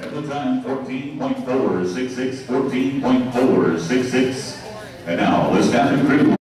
At the time, 14.466, 14.466. And now, the staff crew